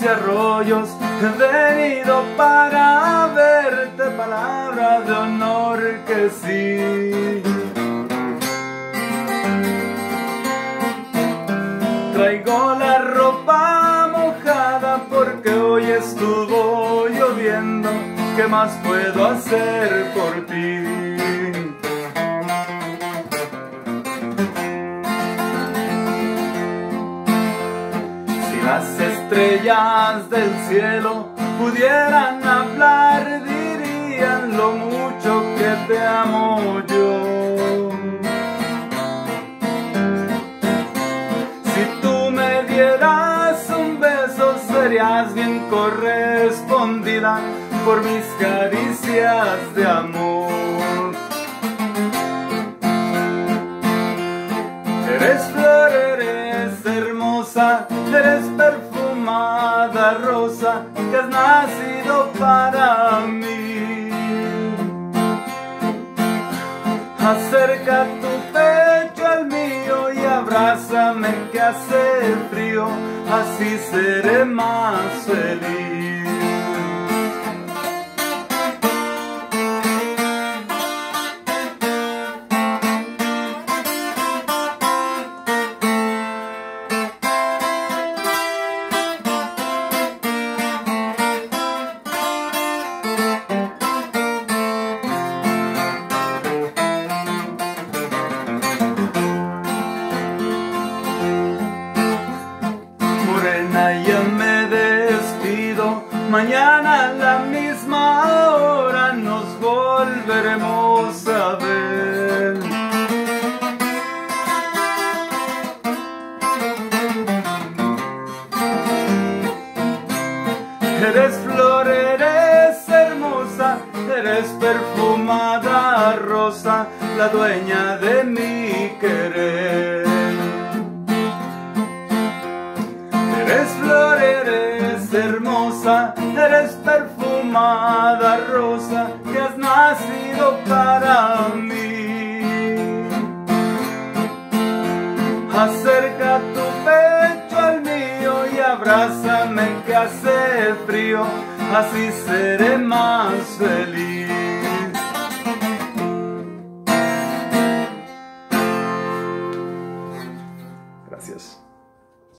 y arroyos he venido para verte, palabra de honor que sí. Traigo la ropa mojada porque hoy estuvo lloviendo, ¿qué más puedo hacer por ti? Estrellas del cielo pudieran hablar, dirían lo mucho que te amo yo. Si tú me dieras un beso, serías bien correspondida por mis caricias de amor. Eres flor, eres hermosa, eres que has nacido para mí. Acerca tu pecho al mío y abrázame que hace frío, así seré más feliz. Mañana a la misma hora nos volveremos a ver. Eres flor, eres hermosa, eres perfumada rosa, la dueña de mi querer. Eres perfumada rosa, que has nacido para mí. Acerca tu pecho al mío y abrázame que hace frío, así seré más feliz. Gracias.